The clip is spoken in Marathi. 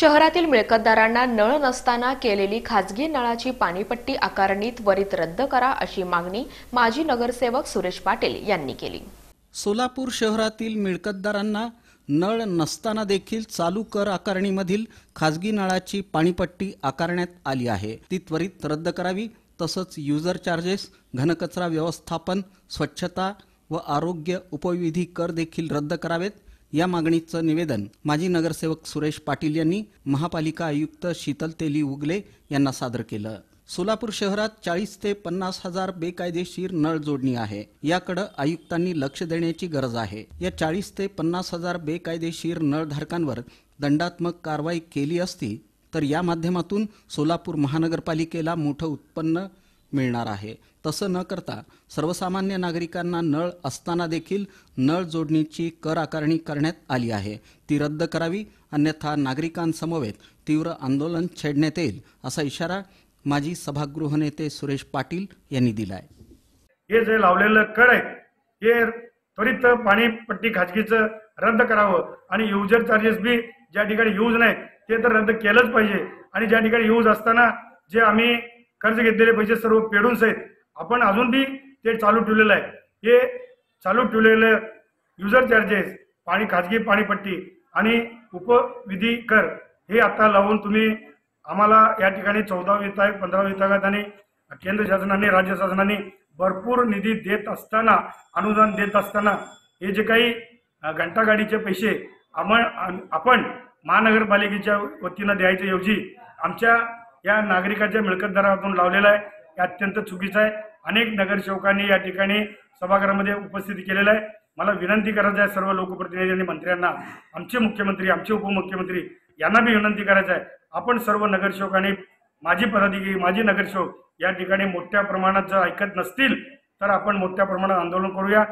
शहरातील मिळकतदारांना नळ नसताना केलेली खाजगी नळाची पाणीपट्टी आकारणी त्वरित रद्द करा अशी मागणी माजी नगरसेवक सुरेश पाटील यांनी केली. सोलापूर शहरातील मिळकतदारांना नळ नसताना देखील चालू कर आकारणीमधील खाजगी नळाची पाणीपट्टी आकारण्यात आली आहे. ती त्वरित रद्द करावी तसंच युजर चार्जेस घनकचरा व्यवस्थापन स्वच्छता व आरोग्य उपविधी कर देखील रद्द करावेत. या मागणीचं निवेदन माजी नगरसेवक सुरेश पाटील यांनी महापालिका आयुक्त शीतल तेली उगले यांना सादर केलं. सोलापूर शहरात चाळीस ते पन्नास हजार बेकायदेशीर नळ जोडणी आहे. याकडे आयुक्तांनी लक्ष देण्याची गरज आहे. या चाळीस ते पन्नास हजार बेकायदेशीर नळधारकांवर दंडात्मक कारवाई केली असती तर या माध्यमातून सोलापूर महानगरपालिकेला मोठं उत्पन्न मिळणार आहे. तसं न करता सर्वसामान्य नागरिकांना नळ असताना देखील नळ जोडणीची कर आकारणी करण्यात आली आहे. ती रद्द करावी अन्यथा नागरिकांसमवेत तीव्र आंदोलन छेडण्यात येईल असा इशारा माजी सभागृह नेते सुरेश पाटील यांनी दिलाय. हे जे लावलेलं कर आहे हे त्वरित पाणीपट्टी खाजगीचं रद्द करावं आणि युजर चार्जेस बी ज्या ठिकाणी यूज नाही ते तर रद्द केलंच पाहिजे. आणि ज्या ठिकाणी यूज असताना जे आम्ही कर्ज घेतलेले पैसे सर्व पेडून सहित आपण अजून बी ते चालू ठेवलेलं आहे. हे चालू ठेवलेलं युजर चार्जेस पाणी खाजगी पाणीपट्टी आणि उपविधी कर हे आता लावून तुम्ही आम्हाला या ठिकाणी चौदा विभाग पंधरा विभागात आणि केंद्र शासनाने राज्य शासनाने भरपूर निधी देत असताना अनुदान देत असताना हे जे काही घंटागाडीचे पैसे आम- आपण महानगरपालिकेच्या वतीनं द्यायच्याऐवजी आमच्या या नागरिकाच्या मिळकतदारातून लावलेला आहे. हे अत्यंत चुकीचं आहे. अनेक नगरसेवकांनी या ठिकाणी सभागृहामध्ये उपस्थित केलेलं आहे. मला विनंती करायचं आहे सर्व लोकप्रतिनिधी आणि मंत्र्यांना आमचे मुख्यमंत्री आमचे उपमुख्यमंत्री यांना बी विनंती करायचं आहे. आपण सर्व नगरसेवकांनी माजी पदाधिकारी माजी नगरसेवक या ठिकाणी मोठ्या प्रमाणात जर ऐकत नसतील तर आपण मोठ्या प्रमाणात आंदोलन करूया.